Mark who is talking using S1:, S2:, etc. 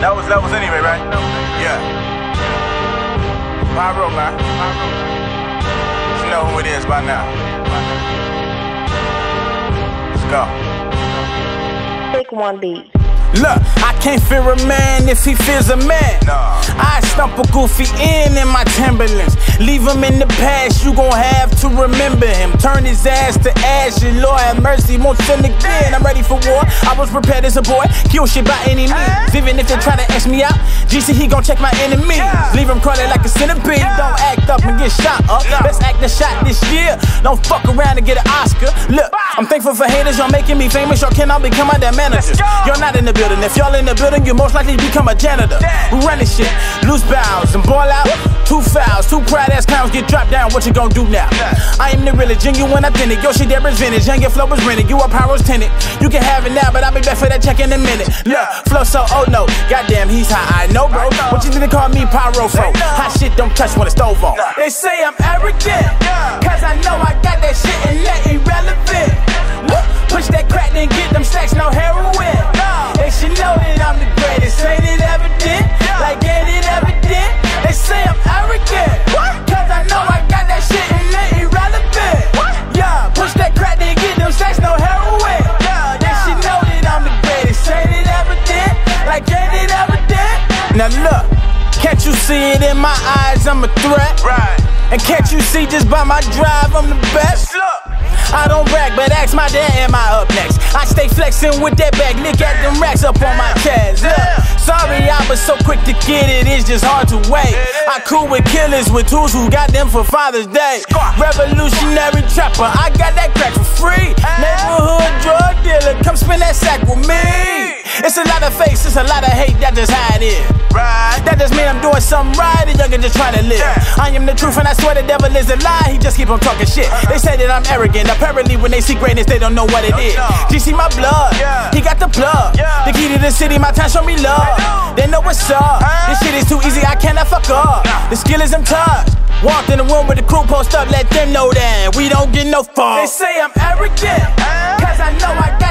S1: That was that was anyway, right? Yeah. Pyro, man. You know who it is by now. Let's go.
S2: Take one beat.
S3: Look, I can't fear a man if he fears a man.
S1: Nah.
S3: I stump a goofy in in my Timberlands. Leave him in the past, you gon' have to remember him. Turn his ass to ash, and Lord have mercy, won't sin again. I'm ready for war. I was prepared as a boy, kill shit by any means. Even if they try to X me out, GC he gon' check my enemies. Leave him crawling like a centipede. Don't act up and get shot up. Let's act the shot this year. Don't fuck around and get an Oscar. Look, I'm thankful for haters, y'all making me famous. Y'all cannot become my damn managers. You're not in the building. If y'all in the building, you most likely become a janitor. We run this shit, loose bounds and ball out. Two fouls, two pride ass clowns get dropped down. What you gon' do now? I am the real, genuine, authentic. Yo, shit there is vintage. And your flow is rented. You a pyro's tenant. You can have it now, but I'll be back for that check in a minute. Look, flow so oh no. Goddamn, he's high. I know, bro. What you think they call me pyro for? Hot shit don't touch when it's stove on. They say I'm arrogant. Now look, can't you see it in my eyes? I'm a threat.
S1: Right.
S3: And can't you see just by my drive, I'm the best?
S1: Look.
S3: I don't brag, but ask my dad, am I up next? I stay flexing with that bag, look at them racks up on my chest. Look, sorry I was so quick to get it, it's just hard to wait. I cool with killers with tools who got them for Father's Day. Revolutionary trapper, I got that crack for free. Neighborhood drug dealer, come spend that sack with me. It's a lot of fakes, it's a lot of hate, that just it is.
S1: Right.
S3: That just mean I'm doing something right, and younger just trying to live. I am the truth, and I swear the devil is a lie. He just keep on talking shit. Uh-huh. They say that I'm arrogant. Apparently, when they see greatness, they don't know what it is.
S1: no.
S3: Do you see my blood?
S1: Yeah.
S3: He got the plug.
S1: Yeah.
S3: The key to the city, my time, show me love.
S1: They
S3: They know what's up. This shit is too easy, I cannot fuck up. The skill is untouched. Walked in the room with the crew post up, let them know that we don't get no fuck. They say I'm arrogant, cause I know I got